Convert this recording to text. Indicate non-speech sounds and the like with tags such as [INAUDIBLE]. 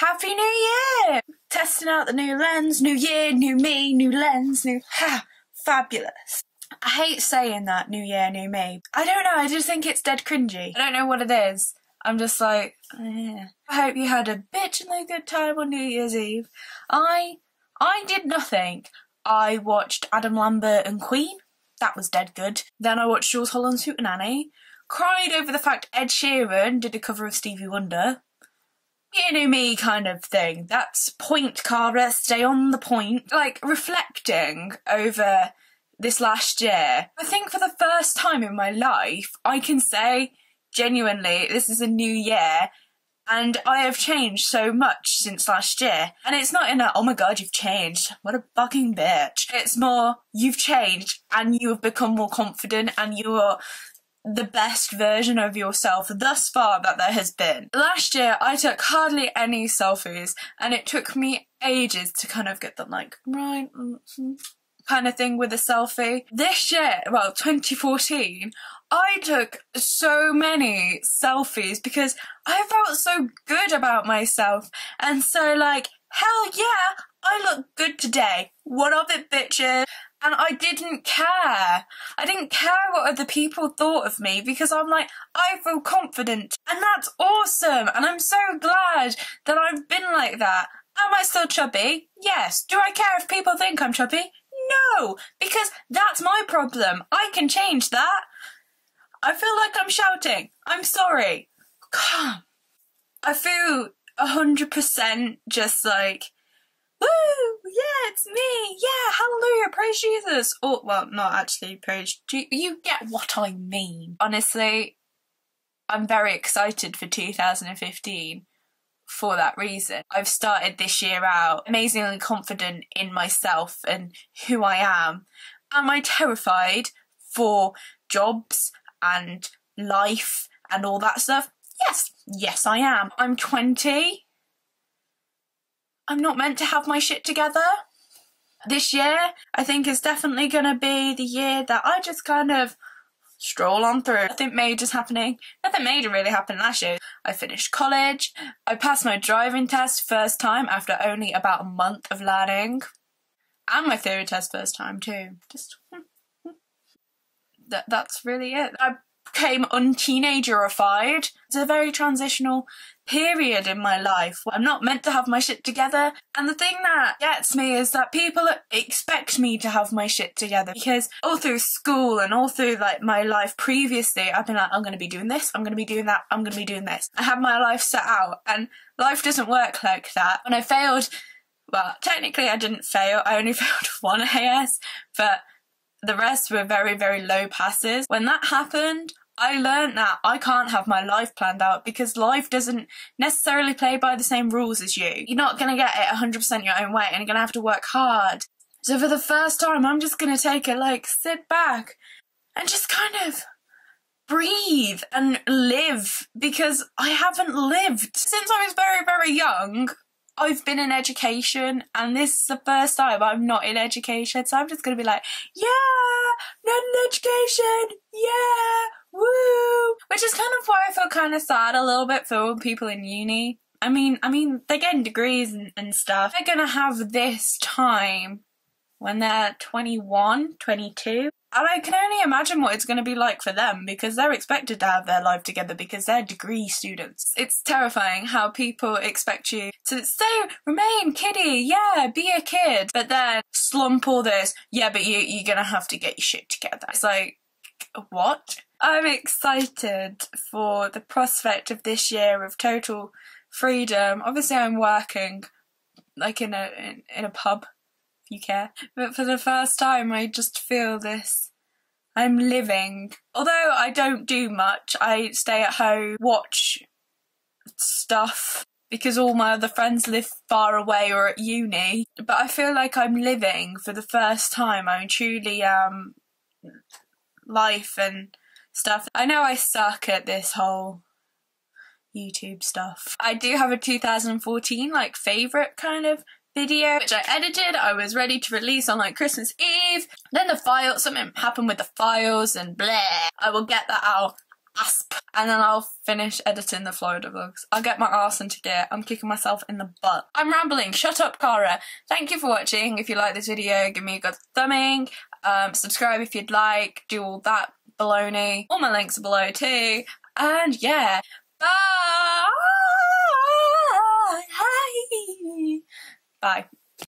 Happy New Year! Testing out the new lens, new year, new me, new lens, new. Ha! Fabulous. I hate saying that, new year, new me. I don't know, I just think it's dead cringy. I don't know what it is. I'm just like, eh. I hope you had a bitchingly good time on New Year's Eve. I, I did nothing. I watched Adam Lambert and Queen. That was dead good. Then I watched Jools Holland's Hootenanny. Cried over the fact Ed Sheeran did a cover of Stevie Wonder. You know me kind of thing. That's point, Cara. Stay on the point. Like, reflecting over this last year, I think for the first time in my life, I can say genuinely, this is a new year and I have changed so much since last year. And it's not in a, oh my god, you've changed. What a fucking bitch. It's more, you've changed and you have become more confident and you are the best version of yourself thus far that there has been. Last year, I took hardly any selfies and it took me ages to kind of get them like, right, mm-hmm, kind of thing with a selfie. This year, well, 2014, I took so many selfies because I felt so good about myself. And so, like, hell yeah, I look good today. What of it, bitches? And I didn't care. I didn't care what other people thought of me because I'm like, I feel confident. And that's awesome. And I'm so glad that I've been like that. Am I still chubby? Yes. Do I care if people think I'm chubby? No, because that's my problem. I can change that. I feel like I'm shouting. I'm sorry. Come. I feel hundred percent just like, woo, yeah, it's me, yeah, praise Jesus. Oh, well, not actually praise. Je- you get what I mean. Honestly, I'm very excited for 2015 for that reason. I've started this year out amazingly confident in myself and who I am. Am I terrified for jobs and life and all that stuff? Yes, yes, I am. I'm 20. I'm not meant to have my shit together. This year, I think, is definitely going to be the year that I just kind of stroll on through. Nothing major's happening. Nothing major really happened last year. I finished college. I passed my driving test first time after only about a month of learning. And my theory test first time too. Just [LAUGHS] that that's really it. I became unteenagerified. It's a very transitional period in my life I'm not meant to have my shit together. And the thing that gets me is that people expect me to have my shit together because all through school and all through like my life previously, I've been like, I'm going to be doing this, I'm going to be doing that, I'm going to be doing this. I had my life set out and life doesn't work like that. When I failed, well, technically I didn't fail. I only [LAUGHS] failed one AS, but the rest were very, very low passes. When that happened, I learned that I can't have my life planned out because life doesn't necessarily play by the same rules as you. You're not going to get it 100% your own way and you're going to have to work hard. So for the first time, I'm just going to take it like sit back and just kind of breathe and live because I haven't lived since I was very, very young. I've been in education and this is the first time I'm not in education, so I'm just gonna be like, yeah, not in education, yeah! Which is kind of why I feel kind of sad a little bit for people in uni. I mean, I mean, they're getting degrees and, and stuff. They're gonna have this time when they're 21, 22. And I can only imagine what it's going to be like for them because they're expected to have their life together because they're degree students. It's terrifying how people expect you to stay, remain kiddie, yeah, be a kid, but then slump all this, yeah, but you, you're going to have to get your shit together. It's like, what? I'm excited for the prospect of this year of total freedom. Obviously, I'm working like in a in, in a pub if you care. But for the first time, I just feel this. I'm living. Although I don't do much, I stay at home, watch stuff because all my other friends live far away or at uni. But I feel like I'm living for the first time. I'm truly um life and stuff. I know I suck at this whole YouTube stuff. I do have a 2014 like favorite kind of video which I edited. I was ready to release on like Christmas Eve. Then the file something happened with the files and blah. I will get that out asp and then I'll finish editing the Florida vlogs. I'll get my arse into gear. I'm kicking myself in the butt. I'm rambling. Shut up, Cara. Thank you for watching. If you like this video, give me a good thumbing um, subscribe if you'd like, do all that baloney. All my links are below too. And yeah, bye! Bye.